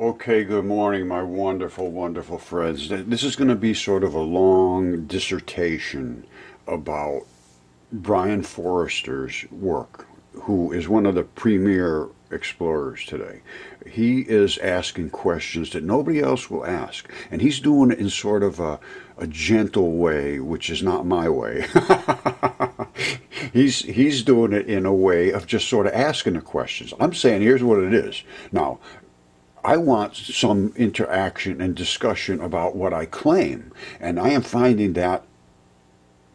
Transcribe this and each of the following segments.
Okay, good morning, my wonderful, wonderful friends. This is going to be sort of a long dissertation about Brien Foerster's work, who is one of the premier explorers today. He is asking questions that nobody else will ask, and he's doing it in sort of a, a gentle way, which is not my way. he's he's doing it in a way of just sort of asking the questions. I'm saying here's what it is. Now, I want some interaction and discussion about what I claim, and I am finding that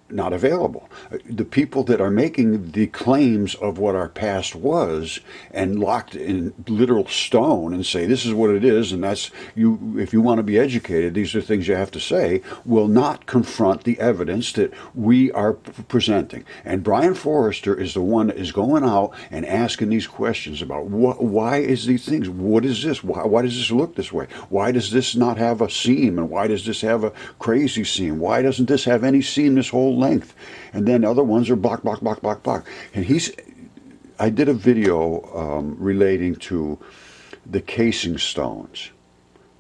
not available. The people that are making the claims of what our past was and locked in literal stone and say this is what it is and that's you if you want to be educated these are things you have to say will not confront the evidence that we are presenting. And Brien Foerster is the one that is going out and asking these questions about what why is these things what is this why, why does this look this way why does this not have a seam and why does this have a crazy seam why doesn't this have any seam this whole length. And then other ones are block, block, block, block, block. And he's, I did a video um, relating to the casing stones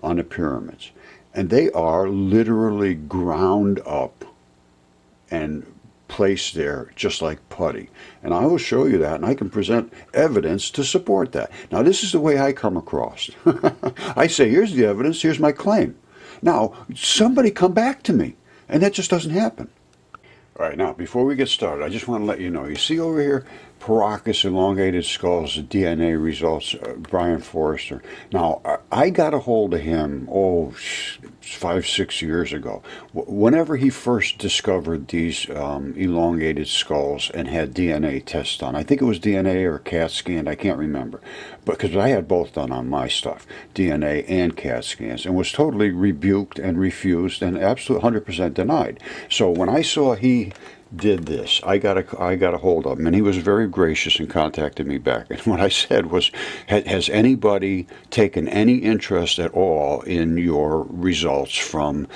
on the pyramids. And they are literally ground up and placed there just like putty. And I will show you that, and I can present evidence to support that. Now, this is the way I come across. I say, here's the evidence, here's my claim. Now, somebody come back to me, and that just doesn't happen. All right, now before we get started, I just want to let you know. You see over here, Paracas elongated skulls, DNA results, uh, Brien Foerster. Now, I got a hold of him, oh, five, six years ago. Whenever he first discovered these um, elongated skulls and had DNA tests done, I think it was DNA or CAT scan, I can't remember, because I had both done on my stuff, DNA and CAT scans, and was totally rebuked and refused and absolutely 100% denied. So when I saw he did this. I got a, I got a hold of him, and he was very gracious and contacted me back. And what I said was, has anybody taken any interest at all in your results from,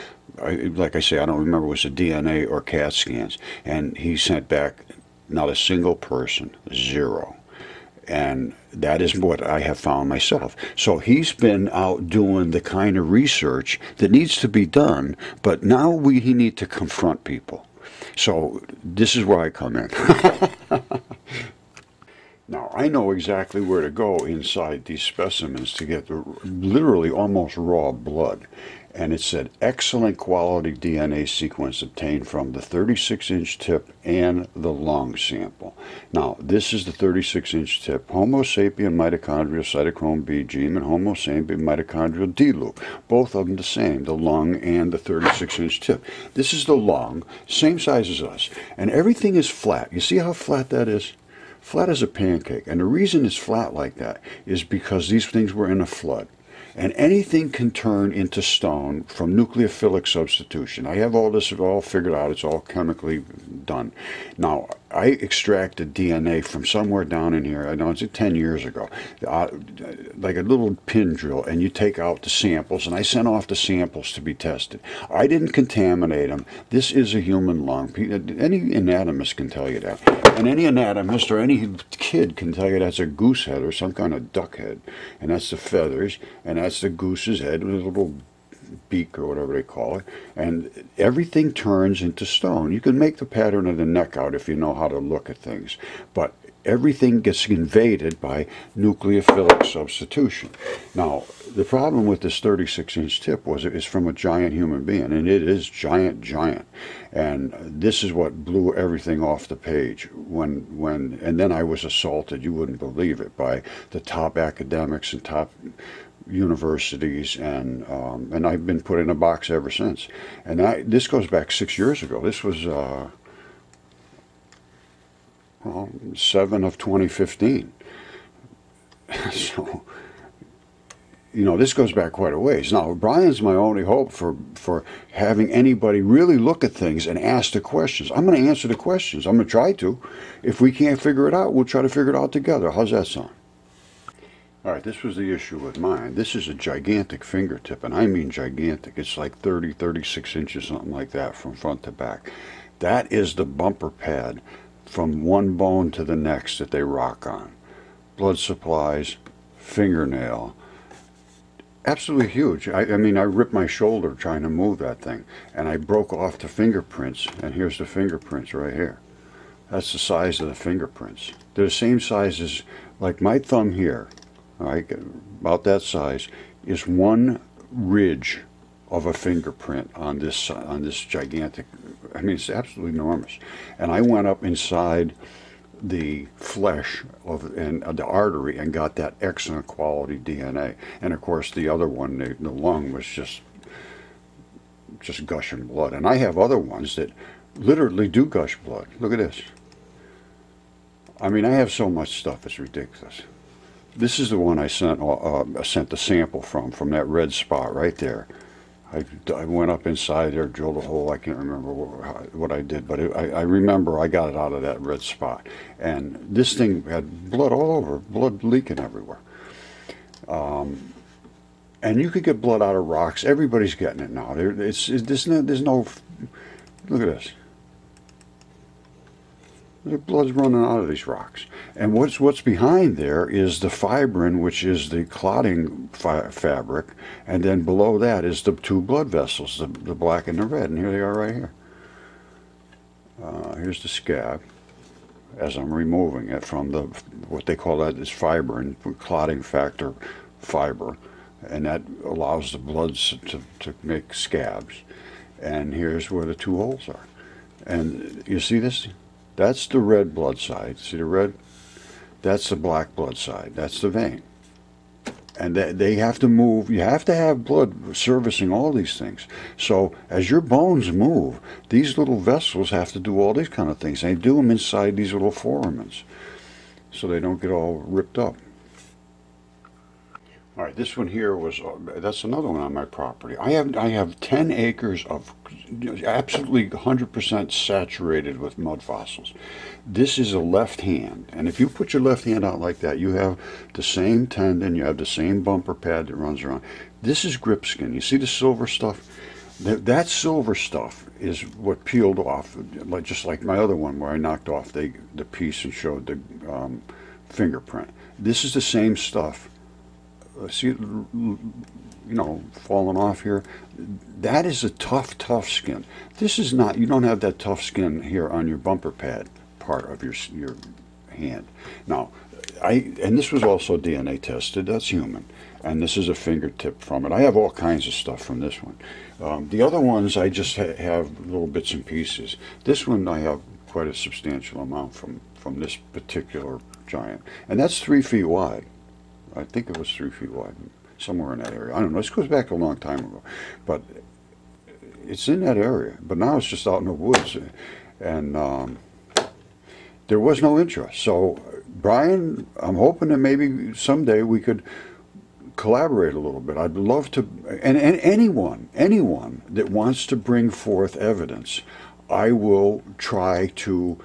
like I say, I don't remember was it DNA or CAT scans? And he sent back, not a single person, zero. And that is what I have found myself. So he's been out doing the kind of research that needs to be done, but now we need to confront people. So this is where I come in. now, I know exactly where to go inside these specimens to get the literally almost raw blood and it said excellent quality DNA sequence obtained from the 36 inch tip and the lung sample. Now, this is the 36 inch tip Homo sapien mitochondrial cytochrome B gene and Homo sapien mitochondrial D loop. Both of them the same, the lung and the 36 inch tip. This is the lung, same size as us, and everything is flat. You see how flat that is? Flat as a pancake. And the reason it's flat like that is because these things were in a flood and anything can turn into stone from nucleophilic substitution. I have all this all figured out. It's all chemically done. Now, I extracted DNA from somewhere down in here. I know it's 10 years ago, uh, like a little pin drill, and you take out the samples, and I sent off the samples to be tested. I didn't contaminate them. This is a human lung. Any anatomist can tell you that. And any anatomist or any kid can tell you that's a goose head or some kind of duck head. And that's the feathers, and that's the goose's head with a little beak or whatever they call it, and everything turns into stone. You can make the pattern of the neck out if you know how to look at things, but everything gets invaded by nucleophilic substitution. Now, the problem with this 36 inch tip was it is from a giant human being, and it is giant, giant. And this is what blew everything off the page when, when, and then I was assaulted, you wouldn't believe it, by the top academics and top universities, and um, and I've been put in a box ever since. And I, this goes back six years ago. This was uh, well, seven of 2015. so you know, this goes back quite a ways. Now, Brien's my only hope for, for having anybody really look at things and ask the questions. I'm going to answer the questions. I'm going to try to. If we can't figure it out, we'll try to figure it out together. How's that sound? All right, this was the issue with mine. This is a gigantic fingertip, and I mean gigantic. It's like 30, 36 inches, something like that, from front to back. That is the bumper pad from one bone to the next that they rock on. Blood supplies, fingernail, absolutely huge. I, I, mean, I ripped my shoulder trying to move that thing, and I broke off the fingerprints, and here's the fingerprints right here. That's the size of the fingerprints. They're the same size as, like my thumb here, all right, about that size, is one ridge of a fingerprint on this on this gigantic. I mean, it's absolutely enormous. And I went up inside the flesh of and uh, the artery and got that excellent quality DNA. And of course, the other one, the, the lung, was just just gushing blood. And I have other ones that literally do gush blood. Look at this. I mean, I have so much stuff; it's ridiculous. This is the one I sent uh, uh sent the sample from, from that red spot right there. I, I went up inside there, drilled a hole. I can't remember what, what I did, but it, I, I remember I got it out of that red spot. And this thing had blood all over, blood leaking everywhere. Um, and you could get blood out of rocks. Everybody's getting it now. There, it's, it's, there's, no, there's no. Look at this. The blood's running out of these rocks. And what's what's behind there is the fibrin, which is the clotting fi fabric, and then below that is the two blood vessels, the, the black and the red. And here they are right here. Uh, here's the scab as I'm removing it from the what they call that is fibrin, clotting factor fiber, and that allows the bloods to, to make scabs. And here's where the two holes are. And you see this? That's the red blood side. See the red? That's the black blood side. That's the vein. And they have to move. You have to have blood servicing all these things. So as your bones move, these little vessels have to do all these kind of things. They do them inside these little foramens so they don't get all ripped up. All right, this one here was, uh, that's another one on my property. I have, I have 10 acres of absolutely 100% saturated with mud fossils. This is a left hand, and if you put your left hand out like that, you have the same tendon, you have the same bumper pad that runs around. This is grip skin. You see the silver stuff? That, that silver stuff is what peeled off, like just like my other one where I knocked off the, the piece and showed the um, fingerprint. This is the same stuff you know, falling off here. That is a tough, tough skin. This is not. You don't have that tough skin here on your bumper pad part of your your hand. Now, I and this was also DNA tested. That's human, and this is a fingertip from it. I have all kinds of stuff from this one. Um, the other ones I just ha have little bits and pieces. This one I have quite a substantial amount from from this particular giant, and that's three feet wide. I think it was three feet wide, somewhere in that area. I don't know. This goes back a long time ago, but it's in that area. But now it's just out in the woods, and um, there was no interest. So, Brien, I'm hoping that maybe someday we could collaborate a little bit. I'd love to, and, and anyone, anyone that wants to bring forth evidence, I will try to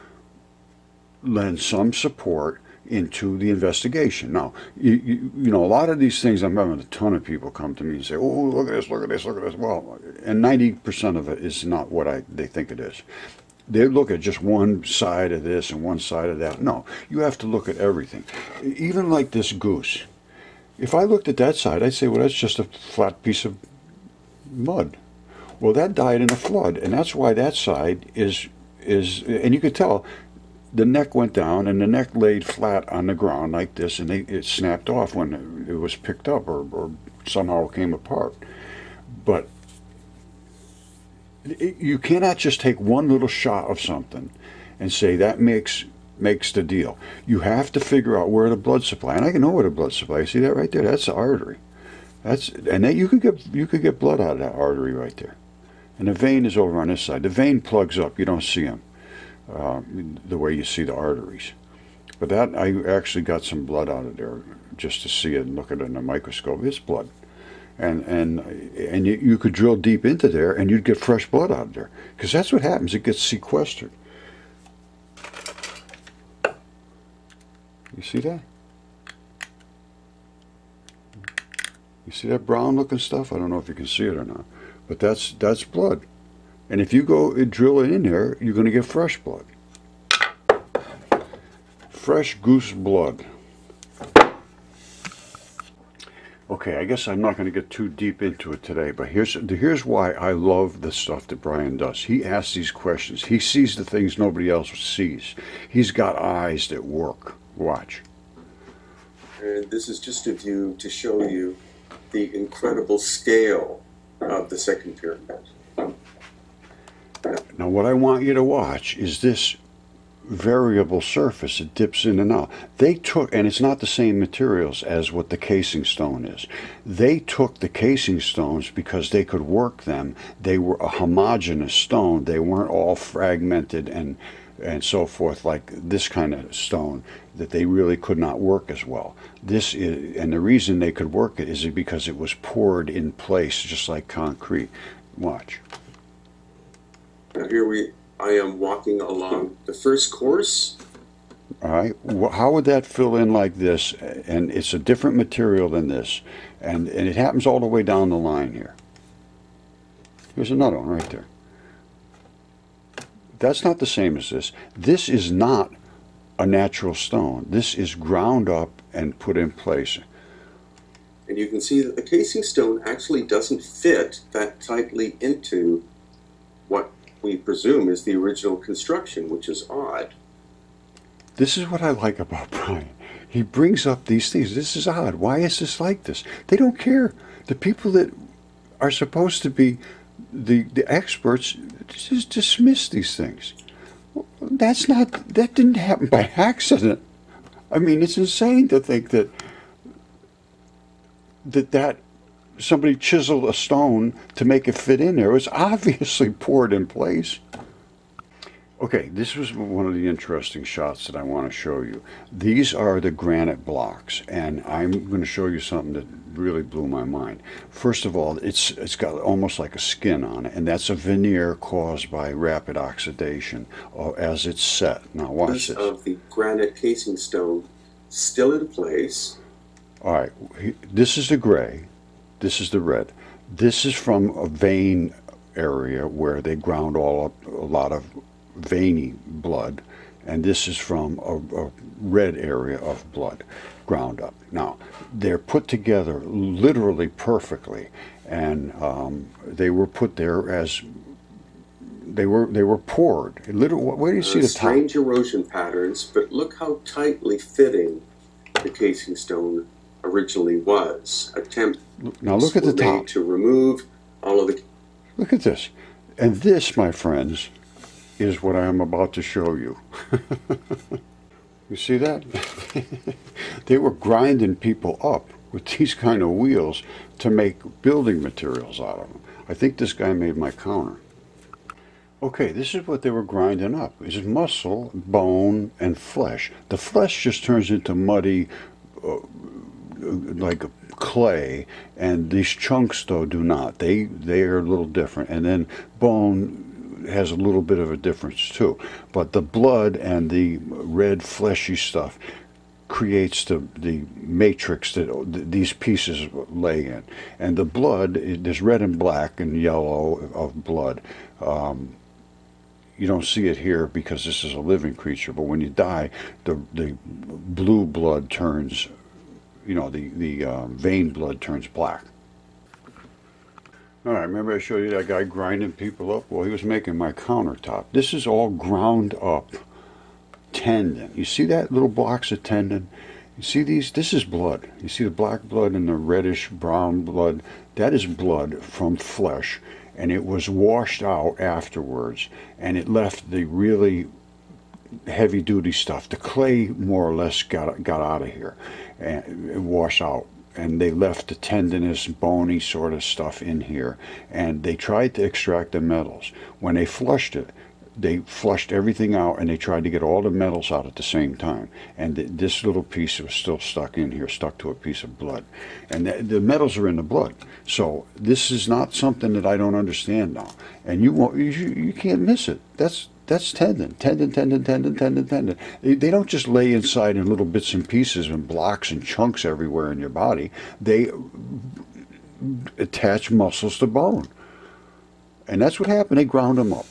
lend some support into the investigation. Now, you, you, you, know, a lot of these things, I'm having a ton of people come to me and say, oh, look at this, look at this, look at this. Well, and 90% of it is not what I they think it is. They look at just one side of this and one side of that. No, you have to look at everything. Even like this goose. If I looked at that side, I'd say, well, that's just a flat piece of mud. Well, that died in a flood, and that's why that side is is, and you could tell the neck went down and the neck laid flat on the ground like this and it, it snapped off when it, was picked up or, or somehow came apart. But it, you cannot just take one little shot of something and say that makes makes the deal. You have to figure out where the blood supply. And I can know where the blood supply. See that right there? That's the artery. That's and then you could get you could get blood out of that artery right there. And the vein is over on this side. The vein plugs up. You don't see them. Uh, the way you see the arteries. But that, I actually got some blood out of there just to see it and look at it in a microscope. It's blood. And, and, and you, you could drill deep into there and you'd get fresh blood out of there. Because that's what happens. It gets sequestered. You see that? You see that brown looking stuff? I don't know if you can see it or not. But that's, that's blood. And if you go and drill it in there, you're going to get fresh blood. Fresh goose blood. Okay, I guess I'm not going to get too deep into it today, but here's here's why I love the stuff that Brien does. He asks these questions. He sees the things nobody else sees. He's got eyes that work. Watch. And this is just a view to show you the incredible scale of the second pyramid. Now, what I want you to watch is this variable surface. It dips in and out. They took, and it's not the same materials as what the casing stone is. They took the casing stones because they could work them. They were a homogeneous stone. They weren't all fragmented and and so forth like this kind of stone that they really could not work as well. This is, and the reason they could work it is because it was poured in place just like concrete. Watch. Now here we I am walking along the first course. All right. How would that fill in like this? And it's a different material than this. And, and it happens all the way down the line here. Here's another one right there. That's not the same as this. This is not a natural stone. This is ground up and put in place. And you can see that the casing stone actually doesn't fit that tightly into what we presume is the original construction, which is odd. This is what I like about Brien. He brings up these things. This is odd. Why is this like this? They don't care. The people that are supposed to be the, the experts just dismiss these things. That's not, that didn't happen by accident. I mean, it's insane to think that that that somebody chiseled a stone to make it fit in there. It was obviously poured in place. Okay, this was one of the interesting shots that I want to show you. These are the granite blocks, and I'm going to show you something that really blew my mind. First of all, it's it's got almost like a skin on it, and that's a veneer caused by rapid oxidation as it's set. Now watch this. Of the granite casing stone still in place. All right, this is the gray. This is the red. This is from a vein area where they ground all up a lot of veiny blood, and this is from a, a red area of blood ground up. Now, they're put together literally perfectly, and um, they were put there as they were they were poured. Literally, where do you see uh, the strange top? erosion patterns? But look how tightly fitting the casing stone originally was. Attempt now look at the top to remove all of the. Look at this, and this, my friends, is what I am about to show you. you see that? they were grinding people up with these kind of wheels to make building materials out of them. I think this guy made my counter. Okay, this is what they were grinding up. Is muscle, bone, and flesh. The flesh just turns into muddy, uh, like clay, and these chunks though do not. They they are a little different. And then bone has a little bit of a difference too. But the blood and the red fleshy stuff creates the the matrix that these pieces lay in. And the blood, there's red and black and yellow of blood. Um, you don't see it here because this is a living creature, but when you die, the the blue blood turns you know, the, the um, vein blood turns black. All right, remember I showed you that guy grinding people up? Well, he was making my countertop. This is all ground up tendon. You see that little blocks of tendon? You see these? This is blood. You see the black blood and the reddish brown blood? That is blood from flesh, and it was washed out afterwards, and it left the really heavy duty stuff. The clay more or less got got out of here and wash out. And they left the tendinous, bony sort of stuff in here. And they tried to extract the metals. When they flushed it, they flushed everything out and they tried to get all the metals out at the same time. And th this little piece was still stuck in here, stuck to a piece of blood. And the, the metals are in the blood. So this is not something that I don't understand now. And you, won't, you, you can't miss it. That's that's tendon, tendon, tendon, tendon, tendon, tendon. They, they don't just lay inside in little bits and pieces and blocks and chunks everywhere in your body. They attach muscles to bone. And that's what happened. They ground them up.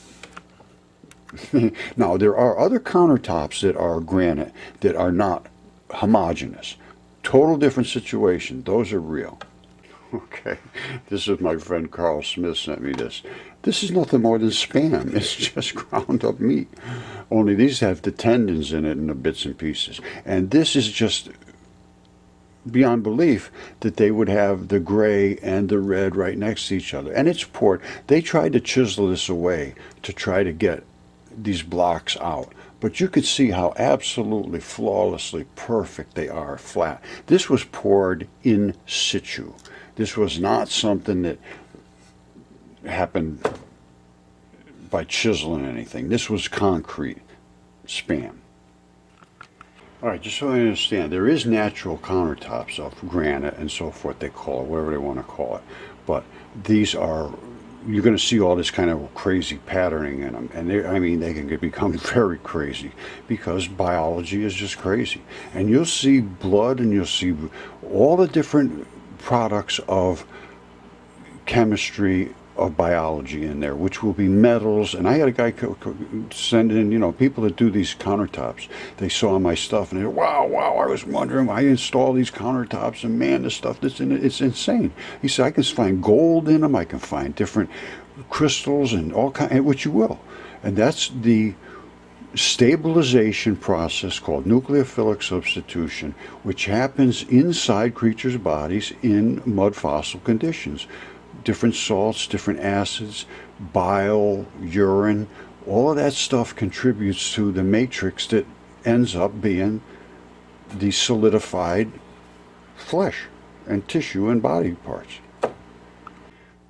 now, there are other countertops that are granite that are not homogeneous. Total different situation. Those are real. Okay, this is my friend Carl Smith sent me this. This is nothing more than spam. It's just ground up meat. Only these have the tendons in it and the bits and pieces. And this is just beyond belief that they would have the gray and the red right next to each other. And it's poured. They tried to chisel this away to try to get these blocks out. But you could see how absolutely flawlessly perfect they are flat. This was poured in situ. This was not something that happened by chiseling anything. This was concrete spam. All right, just so I understand, there is natural countertops of granite and so forth, they call it, whatever they want to call it. But these are, you're going to see all this kind of crazy patterning in them. And I mean, they can become very crazy because biology is just crazy. And you'll see blood and you'll see all the different products of chemistry of biology in there, which will be metals. And I had a guy co- co- send in, you know, people that do these countertops. They saw my stuff and they, wow, wow. I was wondering. I install these countertops, and man, the stuff that's in it, it's insane. He said I can find gold in them. I can find different crystals and all kind, which you will. And that's the stabilization process called nucleophilic substitution, which happens inside creatures' bodies in mud fossil conditions different salts, different acids, bile, urine, all of that stuff contributes to the matrix that ends up being the solidified flesh and tissue and body parts.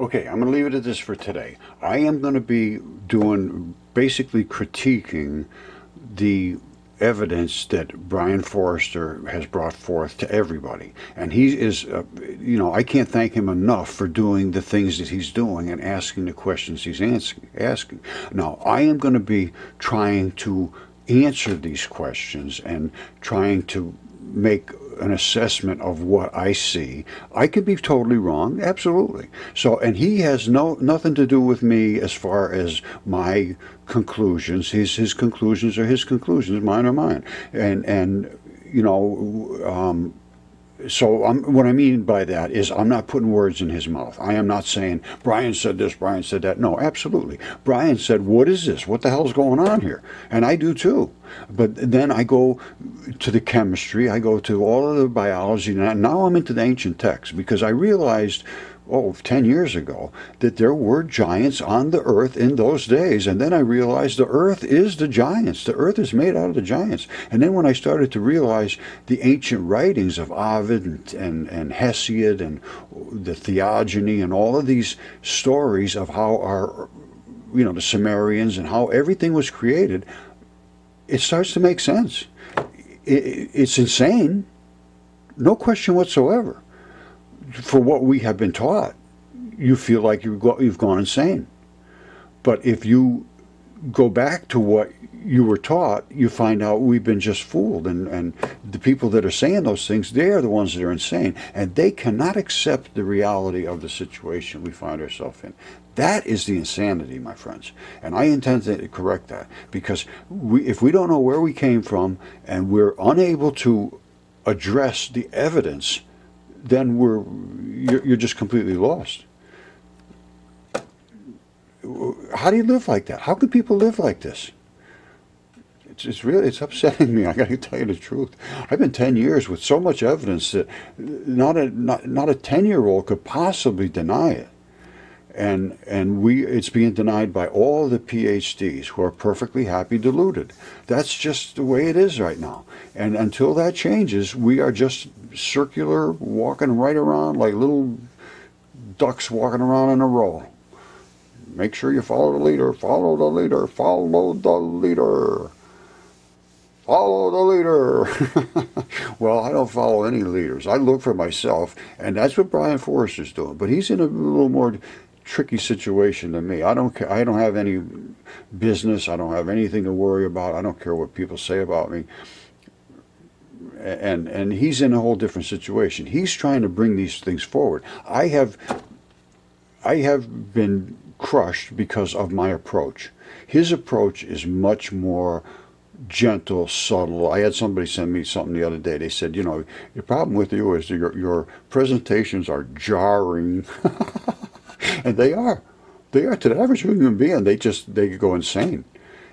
Okay, I'm going to leave it at this for today. I am going to be doing basically critiquing the evidence that Brien Foerster has brought forth to everybody. And he is, uh, you know, I can't thank him enough for doing the things that he's doing and asking the questions he's asking. Now, I am going to be trying to answer these questions and trying to make an assessment of what I see. I could be totally wrong, absolutely. So, and he has no nothing to do with me as far as my conclusions. His his conclusions are his conclusions, mine are mine. And and you know, um, so I'm, what I mean by that is I'm not putting words in his mouth. I am not saying Brien said this, Brien said that. No, absolutely. Brien said, "What is this? What the hell's going on here?" And I do too. But then I go to the chemistry. I go to all of the biology. And now I'm into the ancient texts because I realized oh, 10 years ago, that there were giants on the earth in those days. And then I realized the earth is the giants. The earth is made out of the giants. And then when I started to realize the ancient writings of Ovid and, and, and Hesiod and the Theogony and all of these stories of how our, you know, the Sumerians and how everything was created, it starts to make sense. It, it's insane, no question whatsoever for what we have been taught, you feel like you've, go, you've gone insane. But if you go back to what you were taught, you find out we've been just fooled. And, and the people that are saying those things, they are the ones that are insane. And they cannot accept the reality of the situation we find ourselves in. That is the insanity, my friends. And I intend to correct that because we, if we don't know where we came from and we're unable to address the evidence then we're you're, you're just completely lost. How do you live like that? How could people live like this? It's, it's really it's upsetting me. I got to tell you the truth. I've been ten years with so much evidence that not a not, not a ten year old could possibly deny it and and we it's being denied by all the PhDs who are perfectly happy deluded. That's just the way it is right now. And until that changes, we are just circular, walking right around like little ducks walking around in a row. Make sure you follow the leader, follow the leader, follow the leader. Follow the leader. well, I don't follow any leaders. I look for myself, and that's what Brien Foerster's doing. But he's in a little more tricky situation to me. I don't care. I don't have any business. I don't have anything to worry about. I don't care what people say about me. And and he's in a whole different situation. He's trying to bring these things forward. I have I have been crushed because of my approach. His approach is much more gentle, subtle. I had somebody send me something the other day. They said, you know, the problem with you is your your presentations are jarring, and they are. They are to the average human being. They just they go insane,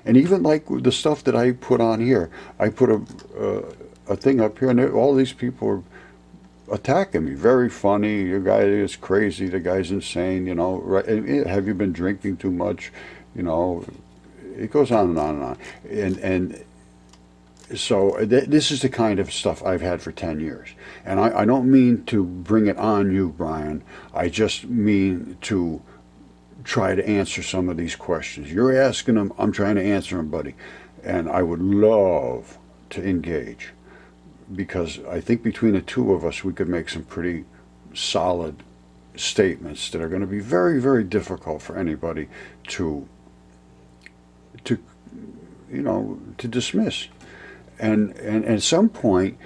and even like the stuff that I put on here, I put a uh, a thing up here, and all these people are attacking me. Very funny. Your guy is crazy. The guy's insane. You know, right? Have you been drinking too much? You know, it goes on and on and on. And and so uh, th- this is the kind of stuff I've had for ten years. And I, I don't mean to bring it on you, Brien. I just mean to try to answer some of these questions. You're asking them. I'm trying to answer them, buddy. And I would love to engage because I think between the two of us, we could make some pretty solid statements that are going to be very, very difficult for anybody to, to, you know, to dismiss. And, and, at some point,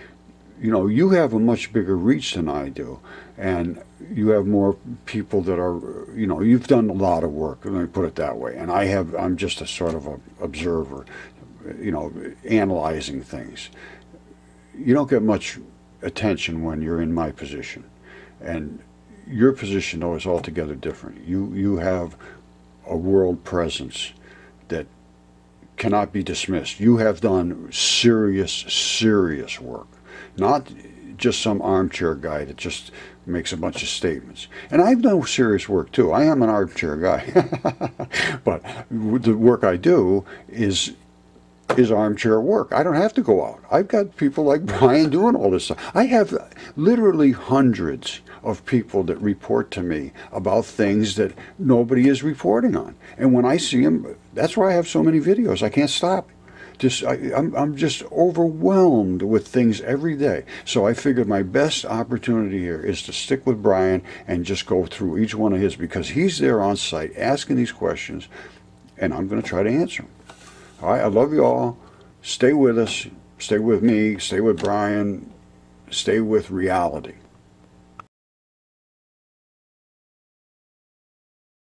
you know, you have a much bigger reach than I do, and you have more people that are, you know, you've done a lot of work. Let me put it that way. And I have, I'm just a sort of a observer, you know, analyzing things you don't get much attention when you're in my position, and your position though is altogether different. You you have a world presence that cannot be dismissed. You have done serious, serious work, not just some armchair guy that just makes a bunch of statements. And I've done serious work too. I am an armchair guy, but the work I do is is armchair work. I don't have to go out. I've got people like Brien doing all this stuff. I have literally hundreds of people that report to me about things that nobody is reporting on. And when I see them, that's why I have so many videos. I can't stop. Just I, am I'm, I'm just overwhelmed with things every day. So I figured my best opportunity here is to stick with Brien and just go through each one of his because he's there on site asking these questions, and I'm going to try to answer them. All right, I love you all. Stay with us. Stay with me. Stay with Brien. Stay with reality.